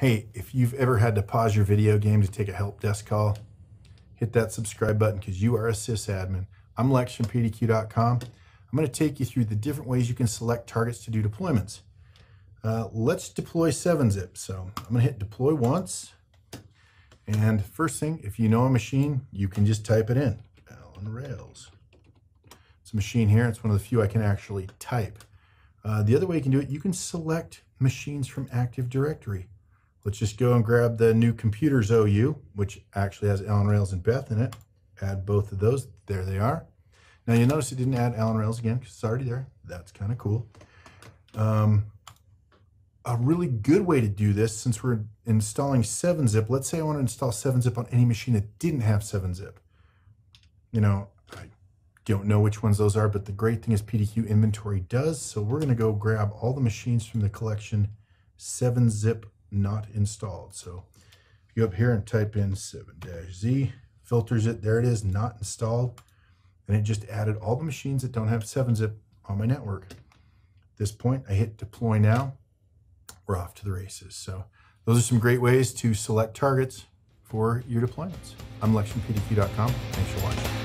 Hey, if you've ever had to pause your video game to take a help desk call, hit that subscribe button because you are a sysadmin. I'm Lex from PDQ.com. I'm going to take you through the different ways you can select targets to do deployments. Uh, let's deploy 7-zip. So I'm going to hit deploy once. And first thing, if you know a machine, you can just type it in. Allen Rails. It's a machine here. It's one of the few I can actually type. Uh, the other way you can do it, you can select machines from Active Directory. Let's just go and grab the new computers OU, which actually has Allen Rails and Beth in it. Add both of those. There they are. Now you notice it didn't add Allen Rails again because it's already there. That's kind of cool. Um, a really good way to do this, since we're installing 7-zip, let's say I want to install 7-zip on any machine that didn't have 7-zip. You know, I don't know which ones those are, but the great thing is PDQ inventory does. So we're going to go grab all the machines from the collection 7-zip not installed. So if you go up here and type in 7-z, filters it, there it is, not installed. And it just added all the machines that don't have 7-zip on my network. At this point, I hit deploy now. We're off to the races. So those are some great ways to select targets for your deployments. I'm Lex from PDQ.com. Thanks for watching.